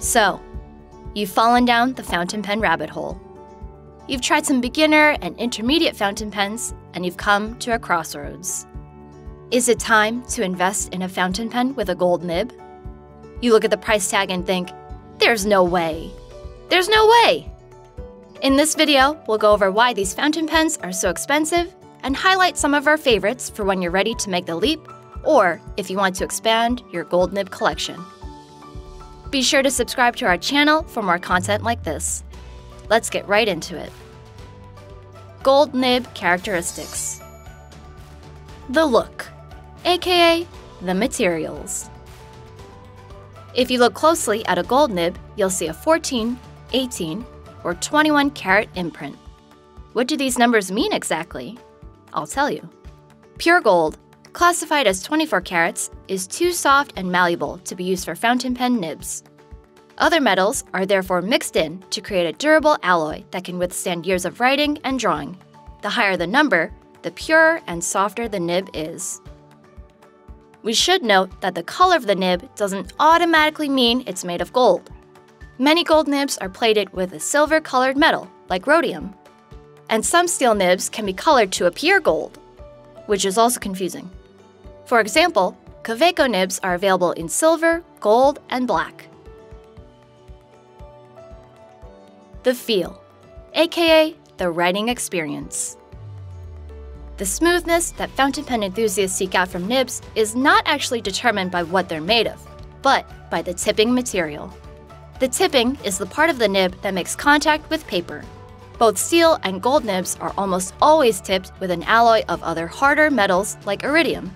So, you've fallen down the fountain pen rabbit hole. You've tried some beginner and intermediate fountain pens, and you've come to a crossroads. Is it time to invest in a fountain pen with a gold nib? You look at the price tag and think, there's no way. There's no way! In this video, we'll go over why these fountain pens are so expensive and highlight some of our favorites for when you're ready to make the leap or if you want to expand your gold nib collection. Be sure to subscribe to our channel for more content like this. Let's get right into it. Gold nib characteristics. The look, aka the materials. If you look closely at a gold nib, you'll see a 14, 18, or 21 carat imprint. What do these numbers mean exactly? I'll tell you. Pure gold, classified as 24 carats, is too soft and malleable to be used for fountain pen nibs. Other metals are therefore mixed in to create a durable alloy that can withstand years of writing and drawing. The higher the number, the purer and softer the nib is. We should note that the color of the nib doesn't automatically mean it's made of gold. Many gold nibs are plated with a silver colored metal, like rhodium. And some steel nibs can be colored to appear gold, which is also confusing. For example, Kaweco nibs are available in silver, gold, and black. The feel, aka the writing experience. The smoothness that fountain pen enthusiasts seek out from nibs is not actually determined by what they're made of, but by the tipping material. The tipping is the part of the nib that makes contact with paper. Both steel and gold nibs are almost always tipped with an alloy of other harder metals like iridium.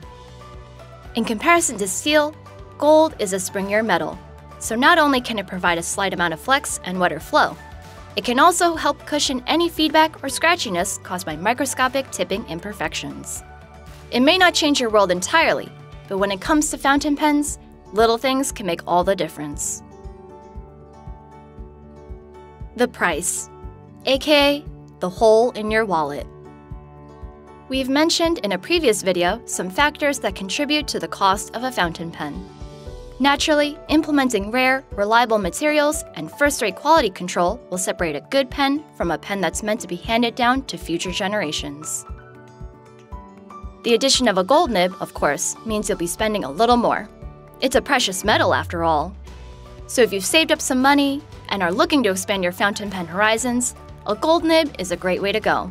In comparison to steel, gold is a springier metal, so not only can it provide a slight amount of flex and wetter flow, it can also help cushion any feedback or scratchiness caused by microscopic tipping imperfections. It may not change your world entirely, but when it comes to fountain pens, little things can make all the difference. The price, aka the hole in your wallet. We've mentioned in a previous video some factors that contribute to the cost of a fountain pen. Naturally, implementing rare, reliable materials and first-rate quality control will separate a good pen from a pen that's meant to be handed down to future generations. The addition of a gold nib, of course, means you'll be spending a little more. It's a precious metal after all. So if you've saved up some money and are looking to expand your fountain pen horizons, a gold nib is a great way to go.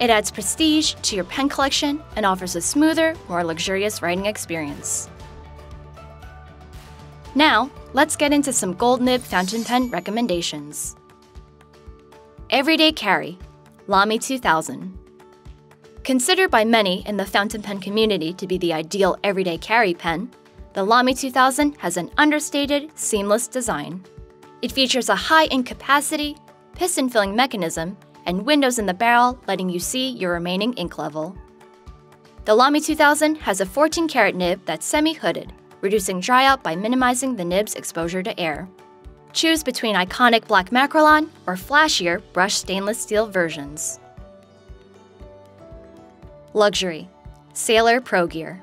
It adds prestige to your pen collection and offers a smoother, more luxurious writing experience. Now, let's get into some gold nib fountain pen recommendations. Everyday Carry, Lamy 2000. Considered by many in the fountain pen community to be the ideal everyday carry pen, the Lamy 2000 has an understated, seamless design. It features a high ink capacity, piston filling mechanism, and windows in the barrel letting you see your remaining ink level. The Lamy 2000 has a 14 karat nib that's semi hooded reducing dry out by minimizing the nib's exposure to air. Choose between iconic black Makrolon or flashier brushed stainless steel versions. Luxury Sailor Pro Gear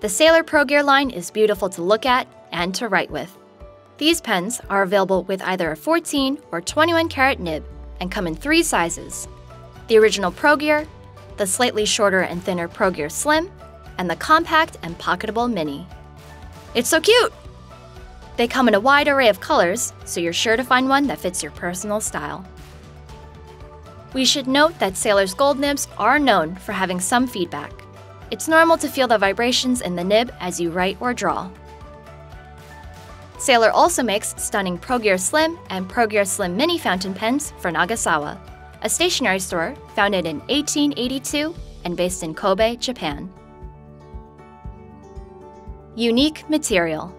The Sailor Pro Gear line is beautiful to look at and to write with. These pens are available with either a 14 or 21 karat nib and come in three sizes the original Pro Gear, the slightly shorter and thinner Pro Gear Slim, and the compact and pocketable Mini. It's so cute! They come in a wide array of colors, so you're sure to find one that fits your personal style. We should note that Sailor's gold nibs are known for having some feedback. It's normal to feel the vibrations in the nib as you write or draw. Sailor also makes stunning Pro Gear Slim and Pro Gear Slim Mini fountain pens for Nagasawa, a stationery store founded in 1882 and based in Kobe, Japan. Unique material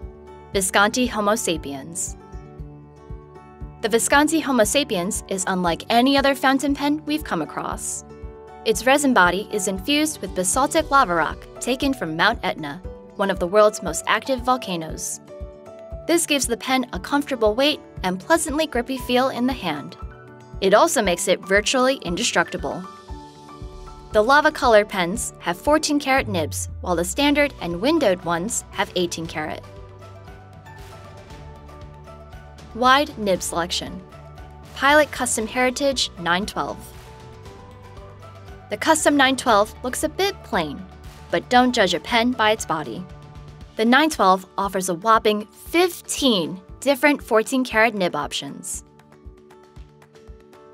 Visconti Homo sapiens. The Visconti Homo sapiens is unlike any other fountain pen we've come across. Its resin body is infused with basaltic lava rock taken from Mount Etna, one of the world's most active volcanoes. This gives the pen a comfortable weight and pleasantly grippy feel in the hand. It also makes it virtually indestructible. The lava color pens have 14 karat nibs, while the standard and windowed ones have 18 karat. Wide nib selection. Pilot Custom Heritage 912. The Custom 912 looks a bit plain, but don't judge a pen by its body. The 912 offers a whopping 15 different 14 karat nib options.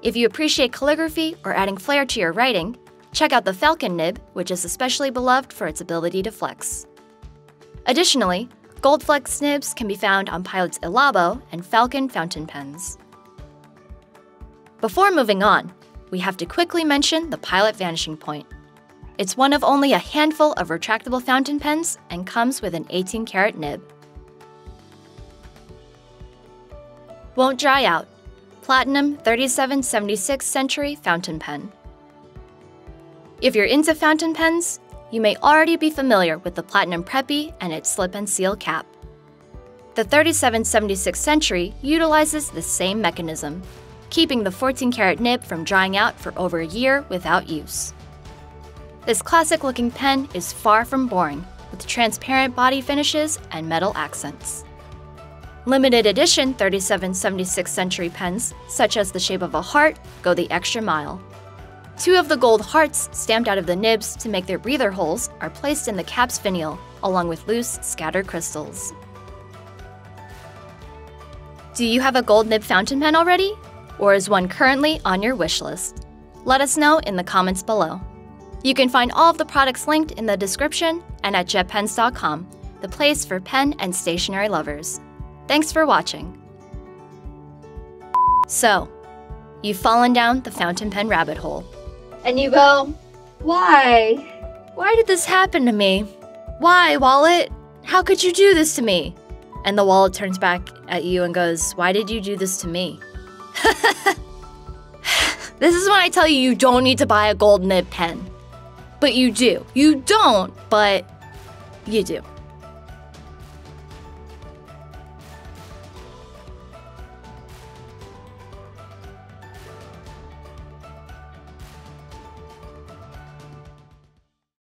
If you appreciate calligraphy or adding flair to your writing, check out the Falcon nib, which is especially beloved for its ability to flex. Additionally, Gold Flex nibs can be found on Pilot's Elabo and Falcon fountain pens. Before moving on, we have to quickly mention the Pilot Vanishing Point. It's one of only a handful of retractable fountain pens and comes with an 18 karat nib. Won't dry out. Platinum 3776 Century Fountain Pen. If you're into fountain pens, you may already be familiar with the Platinum Preppy and its slip and seal cap. The 3776 Century utilizes the same mechanism, keeping the 14 karat nib from drying out for over a year without use. This classic looking pen is far from boring, with transparent body finishes and metal accents. Limited edition 3776 Century pens, such as the shape of a heart, go the extra mile. Two of the gold hearts stamped out of the nibs to make their breather holes are placed in the cap's finial, along with loose, scattered crystals. Do you have a gold nib fountain pen already? Or is one currently on your wish list? Let us know in the comments below. You can find all of the products linked in the description and at jetpens.com, the place for pen and stationery lovers. Thanks for watching. So, you've fallen down the fountain pen rabbit hole and you go, Why? Why did this happen to me? Why, wallet? How could you do this to me? And the wallet turns back at you and goes, Why did you do this to me? this is when I tell you you don't need to buy a gold nib pen. But you do. You don't, but you do.